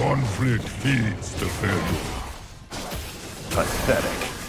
Conflict feeds the failure. Pathetic.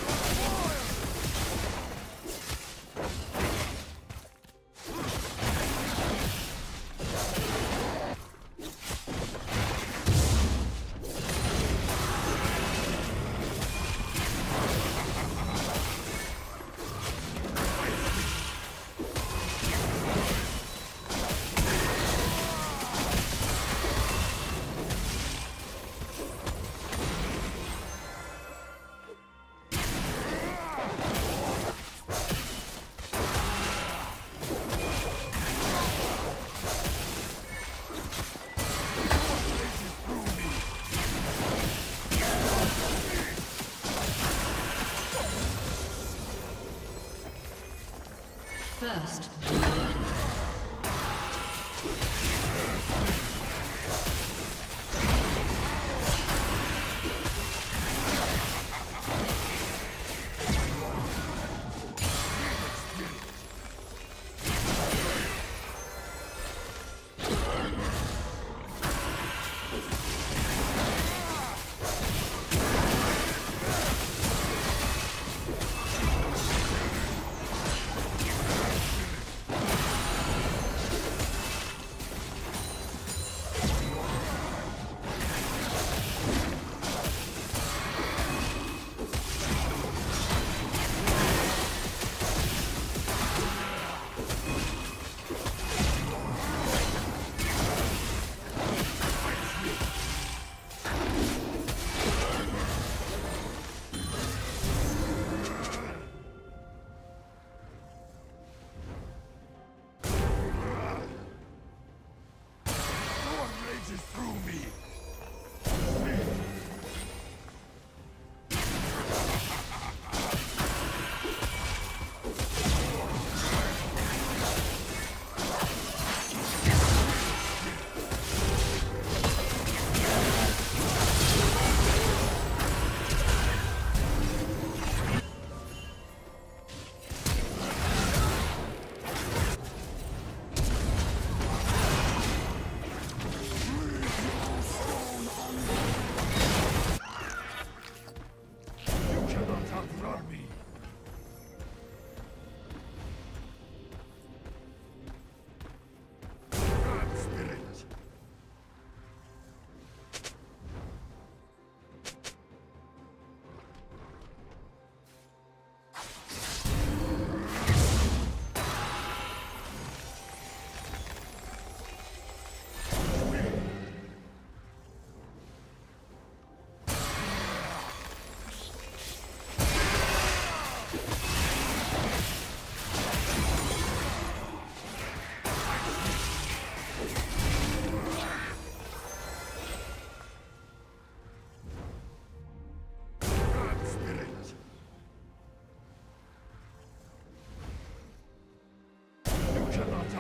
First,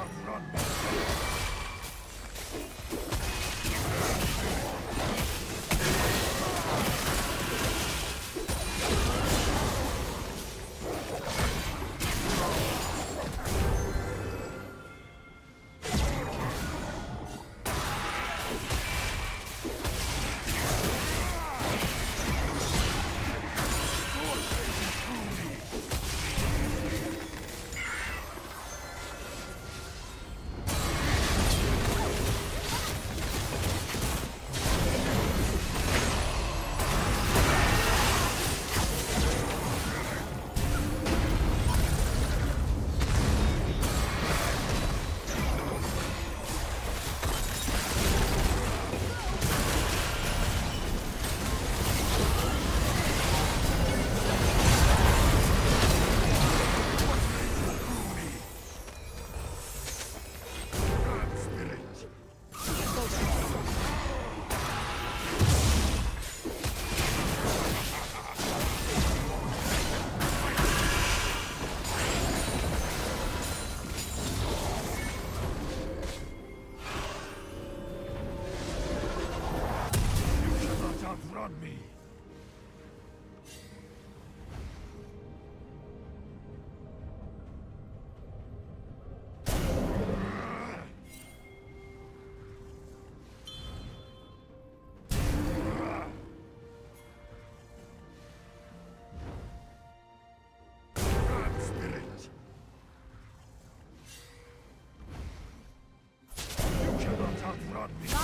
must not be. Outrun me.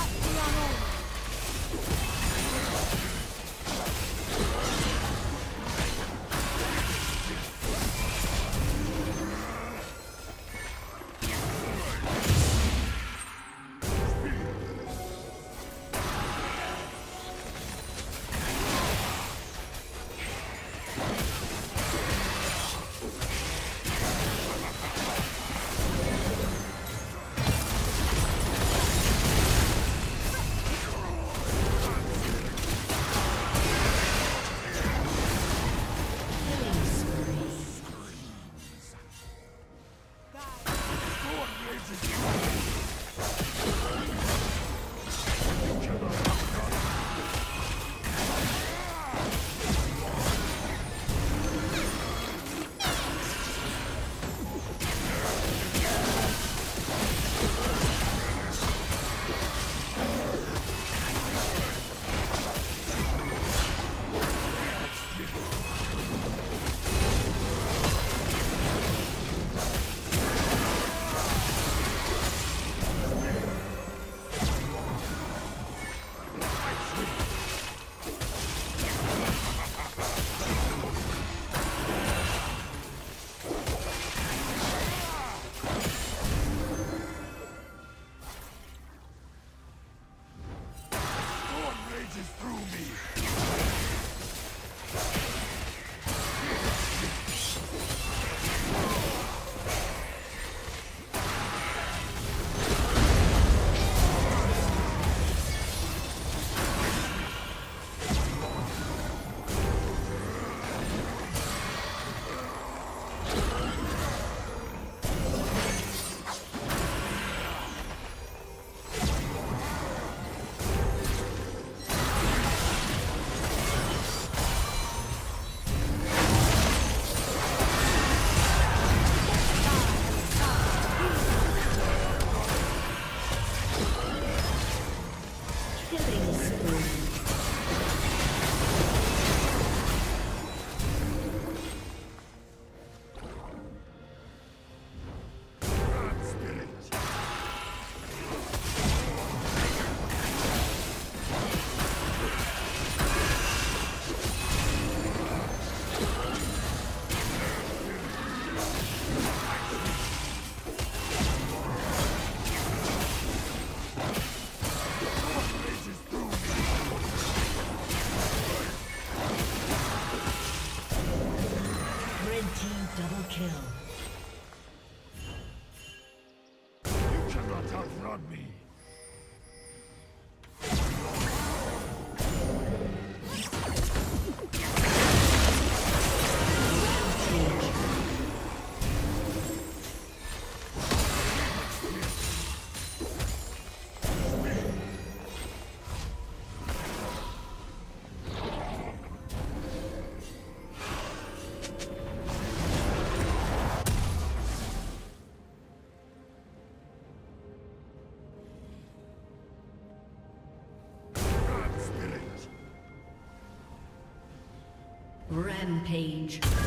Rampage.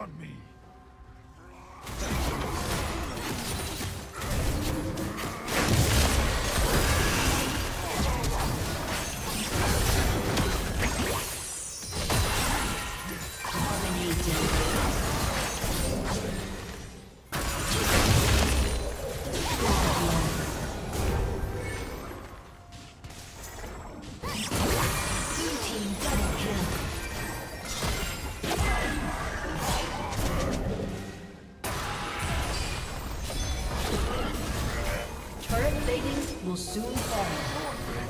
Outrun me. Will soon fall.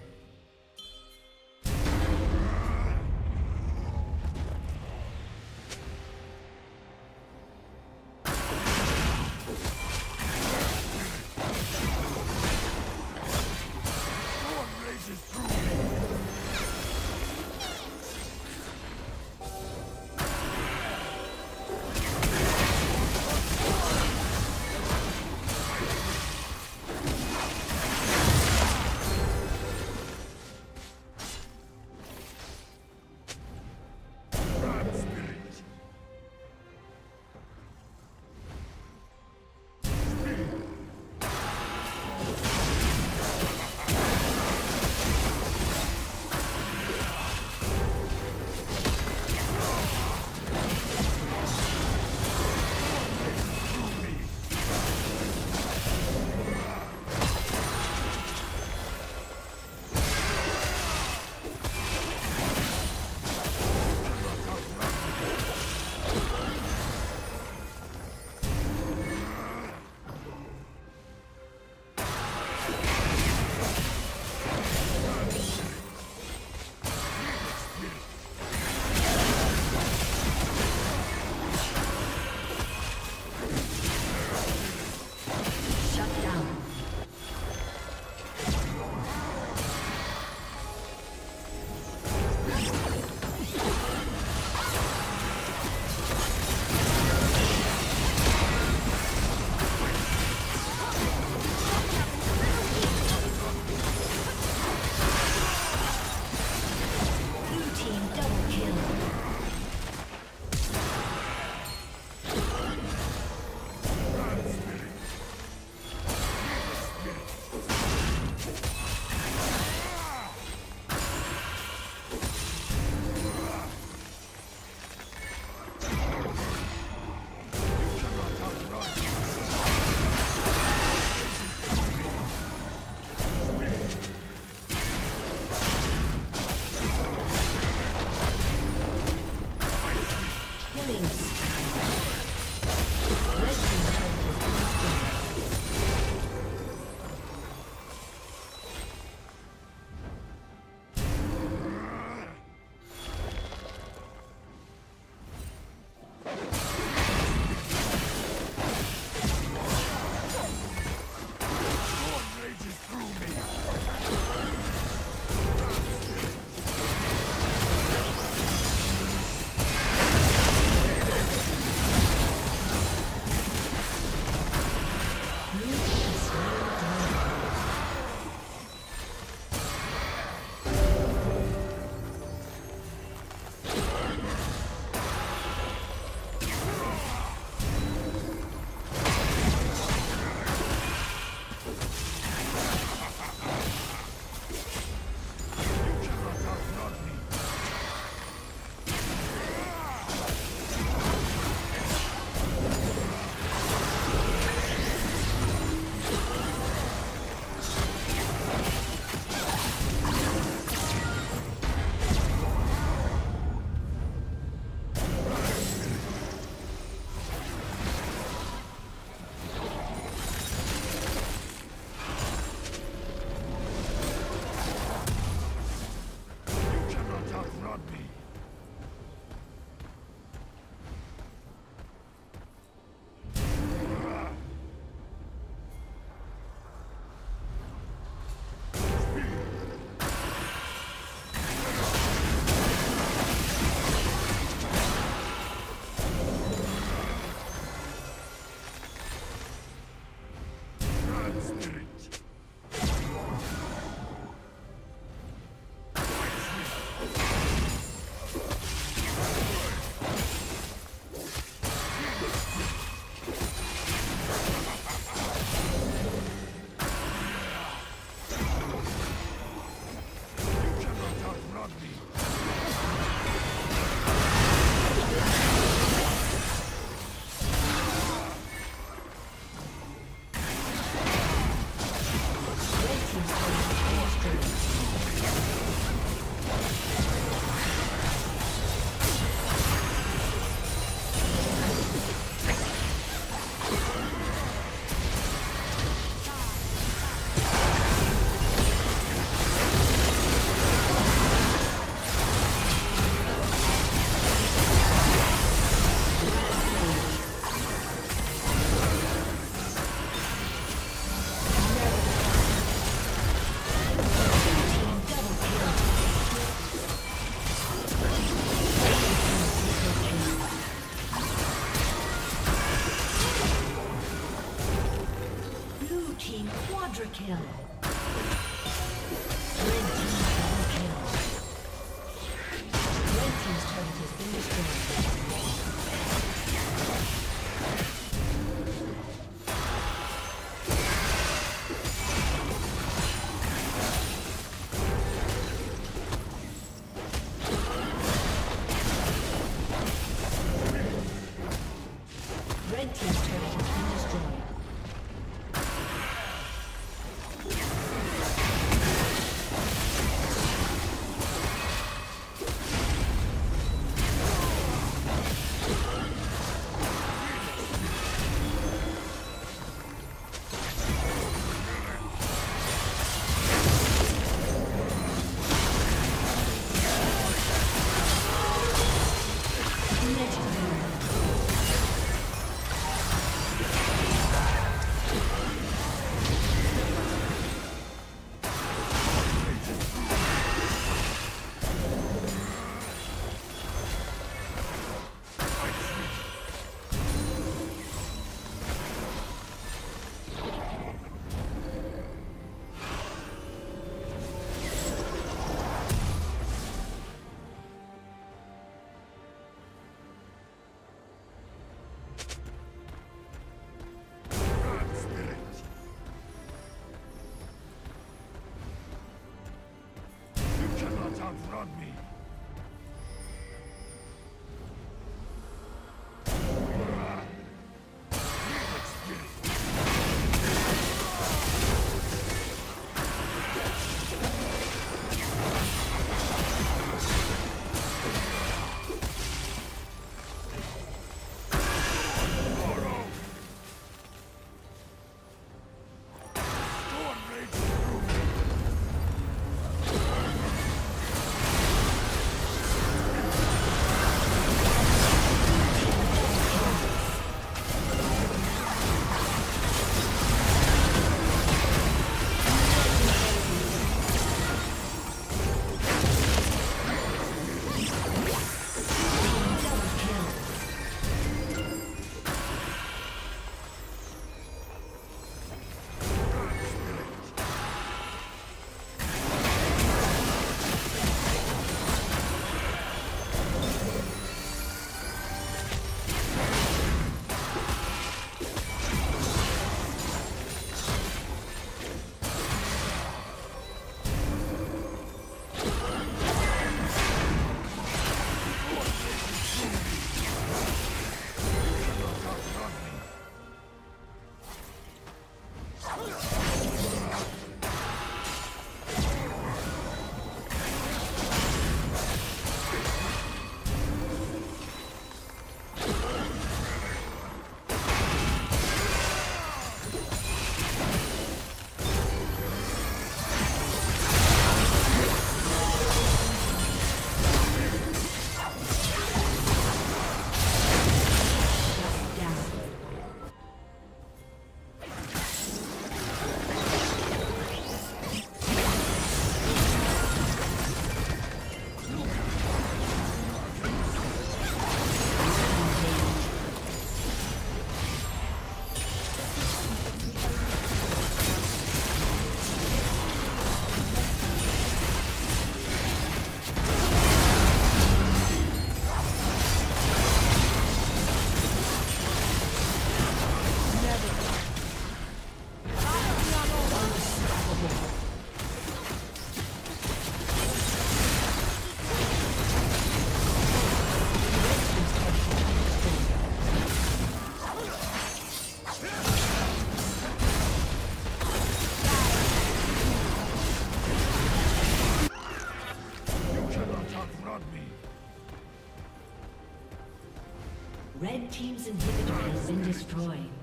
Been destroyed.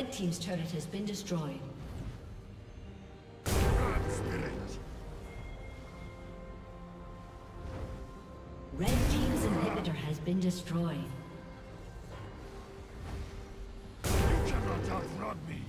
Red Team's turret has been destroyed. Red Team's inhibitor has been destroyed. You cannot outrun me.